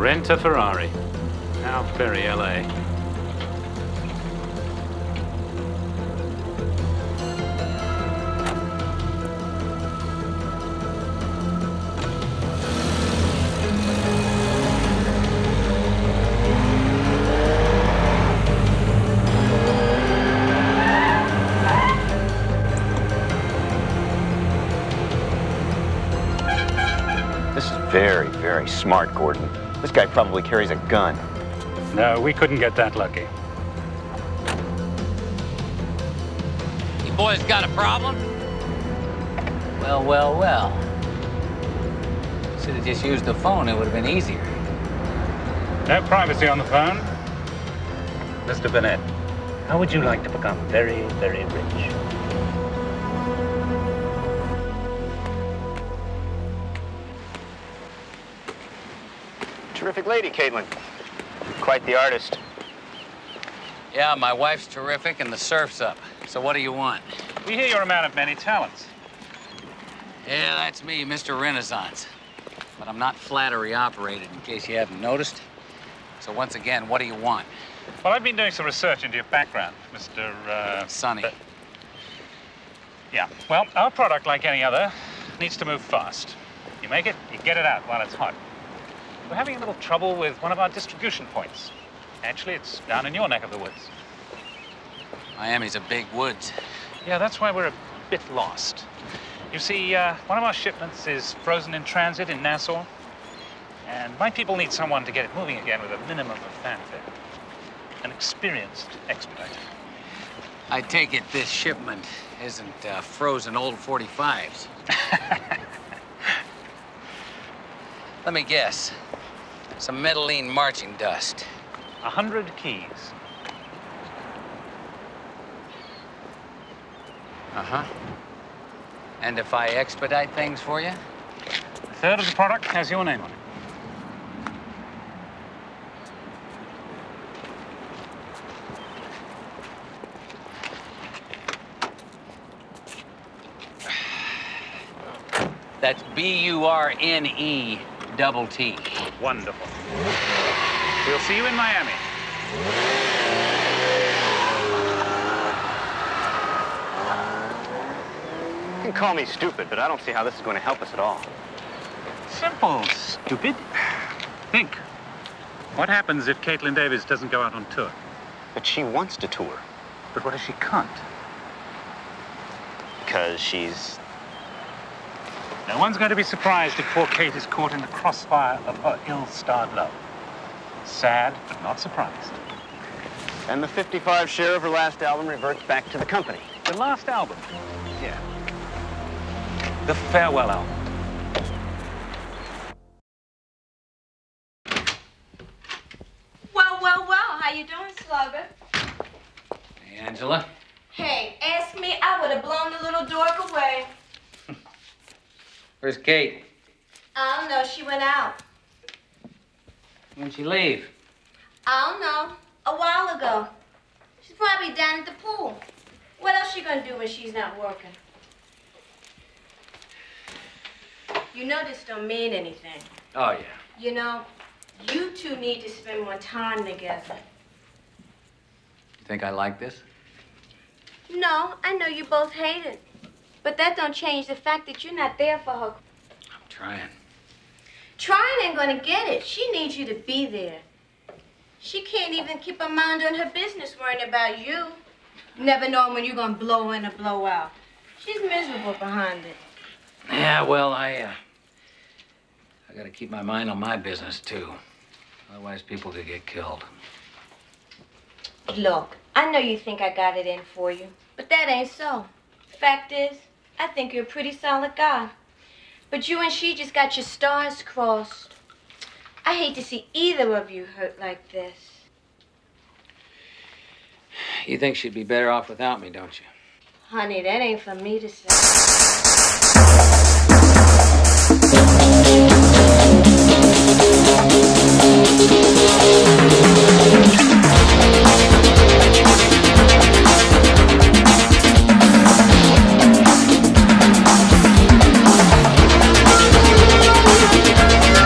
Rent a Ferrari. How very LA. This is very, very smart, Gordon. This guy probably carries a gun. No, we couldn't get that lucky. You boys got a problem? Well, well, well. Should have just used the phone. It would have been easier. No privacy on the phone. Mr. Burnett, how would you like to become very, very rich? Terrific lady, Caitlin. Quite the artist. Yeah, my wife's terrific and the surf's up. So what do you want? We hear you're a man of many talents. Yeah, that's me, Mr. Renaissance. But I'm not flattery operated, in case you haven't noticed. So once again, what do you want? Well, I've been doing some research into your background, Mr. Uh, Sonny. uh, yeah. Well, our product, like any other, needs to move fast. You make it, you get it out while it's hot. We're having a little trouble with one of our distribution points. Actually, it's down in your neck of the woods. Miami's a big woods. Yeah, that's why we're a bit lost. You see, uh, one of our shipments is frozen in transit in Nassau, and my people need someone to get it moving again with a minimum of fanfare. An experienced expediter. I take it this shipment isn't uh, frozen old 45s. Let me guess. Some Medellin marching dust. A hundred keys. Uh-huh. And if I expedite things for you? A third of the product has your name on it. That's B-U-R-N-E double T. Wonderful. We'll see you in Miami. You can call me stupid, but I don't see how this is going to help us at all. Simple, stupid. Think. What happens if Caitlin Davis doesn't go out on tour? But she wants to tour But what if she can't? because she's. No one's going to be surprised if poor Kate is caught in the crossfire of her ill-starred love. Sad, but not surprised. And the 55 share of her last album reverts back to the company. The last album. Yeah. The farewell album. Well, well, well. How you doing, Slugger? Hey, Angela. Hey, ask me, I would have blown the little dork away. Where's Kate? I don't know. She went out. When'd she leave? I don't know. A while ago. She's probably down at the pool. What else she gonna do when she's not working? You know this don't mean anything. Oh, yeah. You know, you two need to spend more time together. You think I like this? No, I know you both hate it. But that don't change the fact that you're not there for her. I'm trying. Trying ain't gonna get it. She needs you to be there. She can't even keep her mind on her business worrying about you. Never knowing when you're gonna blow in or blow out. She's miserable behind it. Yeah, well, I, uh, I gotta keep my mind on my business, too. Otherwise, people could get killed. Look, I know you think I got it in for you, but that ain't so. Fact is, I think you're a pretty solid guy. But you and she just got your stars crossed. I hate to see either of you hurt like this. You think she'd be better off without me, don't you? Honey, that ain't for me to say.